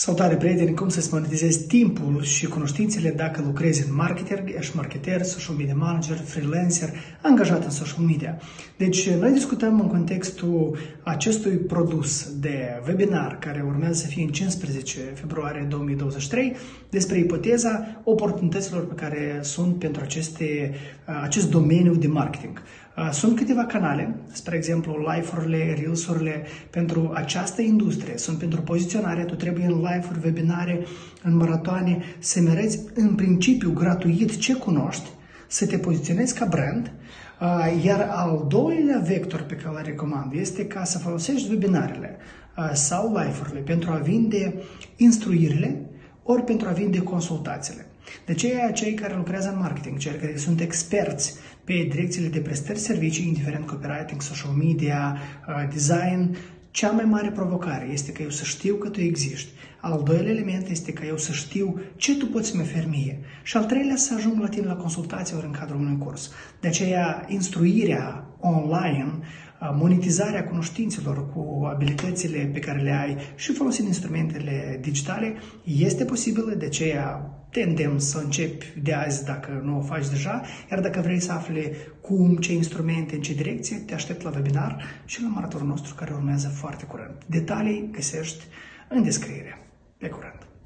Salutare prieteni, cum să-ți monetizezi timpul și cunoștințele dacă lucrezi în marketing, ești marketer, social media manager, freelancer, angajat în social media. Deci noi discutăm în contextul acestui produs de webinar care urmează să fie în 15 februarie 2023 despre ipoteza oportunităților pe care sunt pentru aceste, acest domeniu de marketing. Sunt câteva canale, spre exemplu live-urile, reels-urile pentru această industrie, sunt pentru poziționare, tu trebuie în live-uri, webinare, în maratoane, să merezi în principiu gratuit ce cunoști, să te poziționezi ca brand, iar al doilea vector pe care îl recomand este ca să folosești webinarele sau live-urile pentru a vinde instruirile ori pentru a vinde consultațiile. De aceea, cei care lucrează în marketing, cei care sunt experți pe direcțiile de prestări servicii, indiferent copywriting, social media, design, cea mai mare provocare este că eu să știu că tu existi. Al doilea element este că eu să știu ce tu poți să-mi oferi mie. Și al treilea să ajung la tine la consultație ori în cadrul unui curs. De aceea, instruirea online monetizarea cunoștințelor cu abilitățile pe care le ai și folosind instrumentele digitale este posibilă, de aceea te îndemn să începi de azi dacă nu o faci deja, iar dacă vrei să afli cum, ce instrumente, în ce direcție, te aștept la webinar și la maratonul nostru care urmează foarte curând. Detalii găsești în descriere. Pe curând!